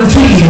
the team.